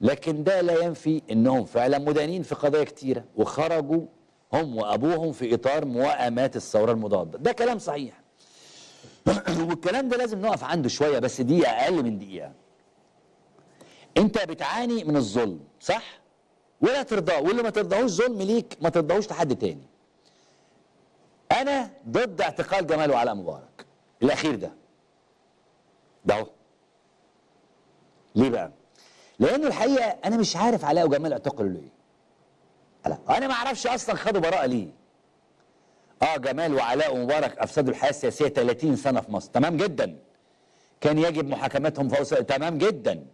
لكن ده لا ينفي إنهم فعلا مدانين في قضايا كتيرة وخرجوا هم وأبوهم في إطار موائمات الثورة المضادة. ده كلام صحيح. والكلام ده لازم نقف عنده شوية بس دقيقه أقل من دقيقة. أنت بتعاني من الظلم صح؟ ولا ترضاه واللي ما ترضاهوش ظلم ليك ما ترضاهوش لحد تاني. أنا ضد اعتقال جمال وعلاء مبارك. الأخير ده. ده ليه بقى؟ لأنه الحقيقة أنا مش عارف علاء وجمال اعتقلوا ليه. لا أنا ما أعرفش أصلا خدوا براءة ليه. آه جمال وعلاء ومبارك أفسدوا الحياة السياسية 30 سنة في مصر. تمام جدا. كان يجب محاكمتهم فوق تمام جدا.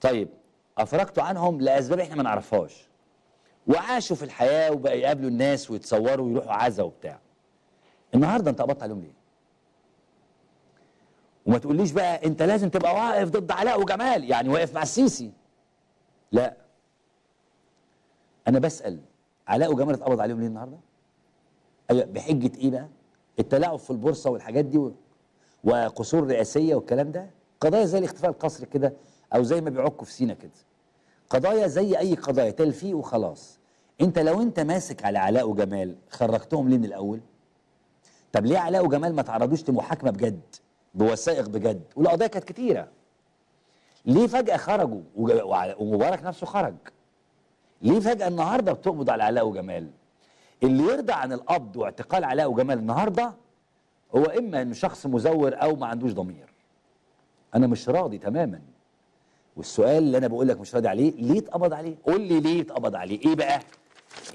طيب افرجتوا عنهم لأسباب إحنا ما نعرفهاش. وعاشوا في الحياة وبقى يقابلوا الناس ويتصوروا ويروحوا عزا وبتاع. النهارده أنت قبضت عليهم ليه؟ وما تقوليش بقى انت لازم تبقى واقف ضد علاء وجمال يعني واقف مع السيسي. لا. أنا بسأل علاء وجمال اتقبض عليهم ليه النهارده؟ أيوه بحجة إيه بقى؟ التلاعب في البورصة والحاجات دي. وقصور رئاسية والكلام ده؟ قضايا زي الاختفاء القسري كده أو زي ما بيعكوا في سينا كده. قضايا زي أي قضايا تلفيق وخلاص. أنت لو أنت ماسك على علاء وجمال خرجتهم ليه من الأول؟ طب ليه علاء وجمال ما تعرضوش لمحاكمة بجد؟ بوثائق بجد. والقضايا كانت كتيرة. ليه فجأة خرجوا ومبارك نفسه خرج؟ ليه فجأة النهارده بتقبض على علاء وجمال؟ اللي يرضى عن القبض واعتقال علاء وجمال النهارده هو إما إنه شخص مزور أو ما عندوش ضمير. أنا مش راضي تماما. والسؤال اللي أنا بقول لك مش راضي عليه ليه اتقبض عليه؟ قول لي ليه اتقبض عليه. إيه بقى؟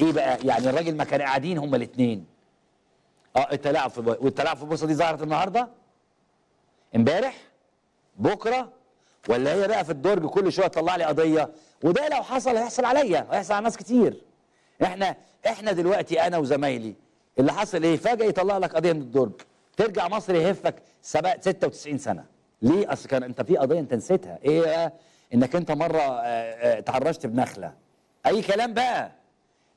إيه بقى؟ يعني الراجل ما كانوا قاعدين هما الاثنين آه التلاعب في والتلاعب في البورصة دي ظهرت النهارده؟ امبارح بكرة ولا هي بقى في الدرج كل شوية تطلع لي قضية؟ وده لو حصل هيحصل عليا وهيحصل على ناس كتير. إحنا إحنا دلوقتي أنا وزمايلي اللي حصل إيه؟ فجأة يطلع لك قضية من الدرج. ترجع مصر يهفك سبق 96 سنة. ليه؟ أصل كان أنت في قضية أنت نسيتها. إيه بقى؟ إنك أنت مرة آه، آه، اتعرشت بنخلة. أي كلام بقى؟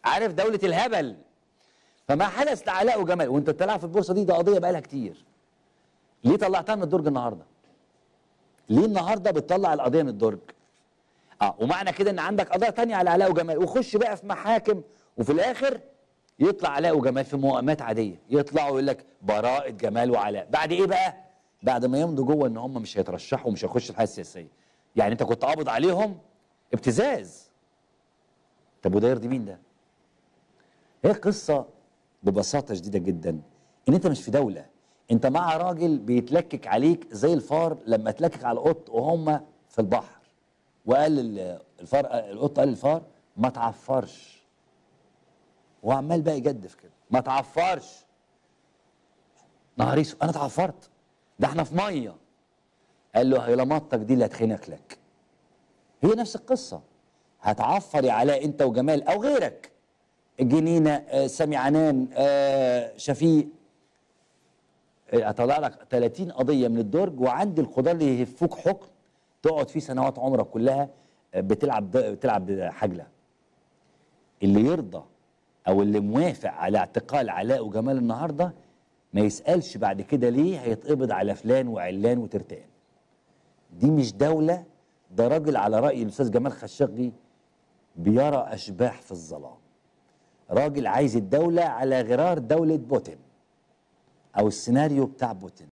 عارف دولة الهبل. فما حدث لعلاء وجمال وأنت بتلعب في البورصة دي ده قضية بقى لها كتير. ليه طلعتها من الدرج النهارده؟ ليه النهارده بتطلع القضية من الدرج؟ آه ومعنى كده إن عندك قضايا تانية على علاء وجمال. وخش بقى في محاكم وفي الآخر يطلع علاء وجمال في موائمات عادية. يطلعوا يقول لك براءة جمال وعلاء. بعد إيه بقى؟ بعد ما يمضوا جوه إن هم مش هيترشحوا ومش هيخشوا الحياة السياسيه يعني أنت كنت قابض عليهم؟ ابتزاز. طب وده يرضي مين ده؟ هي قصة ببساطة شديدة جدا. إن أنت مش في دولة انت مع راجل بيتلكك عليك زي الفار لما تلكك على القط وهم في البحر. وقال ال- الفار القط قال للفار ما تعفرش. وعمال بقى يجدف كده ما تعفرش. نهار أنا اتعفرت ده إحنا في مية. قال له هي لمطتك دي اللي هتخنق لك. هي نفس القصة. هتعفر يا علاء أنت وجمال أو غيرك. جنينة آه، سامي عنان آه، شفيق هطلع لك 30 قضية من الدرج وعند القضاة اللي يهفوك حكم تقعد فيه سنوات عمرك كلها آه، بتلعب بتلعب حجله اللي يرضى أو اللي موافق على اعتقال علاء وجمال النهارده ما يسألش بعد كده ليه هيتقبض على فلان وعلان وترتان. دي مش دولة ده راجل على رأي الأستاذ جمال خشاقجي بيرى أشباح في الظلام. راجل عايز الدولة على غرار دولة بوتين أو السيناريو بتاع بوتين.